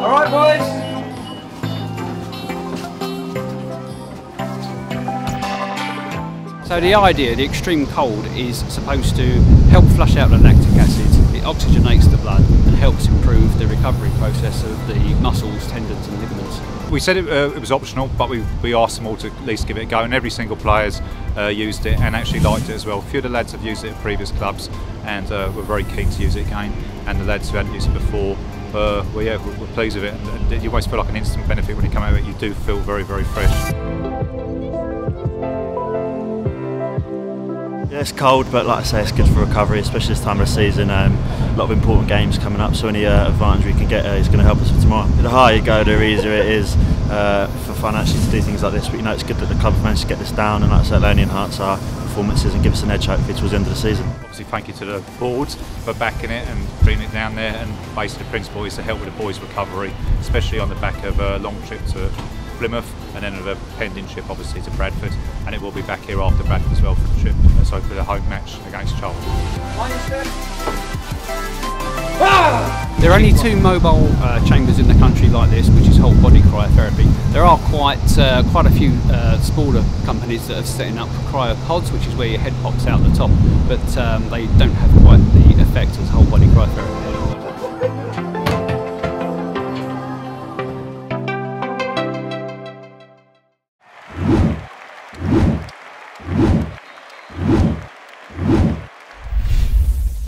All right, boys. So the idea, the extreme cold, is supposed to help flush out the lactic acid. It oxygenates the blood and helps improve the recovery process of the muscles, tendons, and ligaments. We said it, uh, it was optional, but we, we asked them all to at least give it a go, and every single player's uh, used it and actually liked it as well. A few of the lads have used it at previous clubs and uh, were very keen to use it again, and the lads who hadn't used it before uh, well, yeah, we're, we're pleased with it. And, and you always feel like an instant benefit when you come out of it. You do feel very, very fresh. Yeah, it's cold, but like I say, it's good for recovery, especially this time of the season. Um, a lot of important games coming up, so any uh, advantage we can get uh, is going to help us for tomorrow. The higher you go, the easier it is uh, for financially to do things like this. But you know, it's good that the club have managed to get this down, and like certainly say, only enhance our performances and give us an edge hopefully towards the end of the season. Obviously, thank you to the boards for backing it and bringing it down there. And basically, the principle is to help with the boys' recovery, especially on the back of a long trip to Plymouth and then a pending trip obviously to Bradford and it will be back here after Bradford as well for the trip so for the home match against Charlton. There are only two mobile uh, chambers in the country like this, which is whole body cryotherapy. There are quite uh, quite a few uh, smaller companies that are setting up cryopods, which is where your head pops out the top, but um, they don't have quite the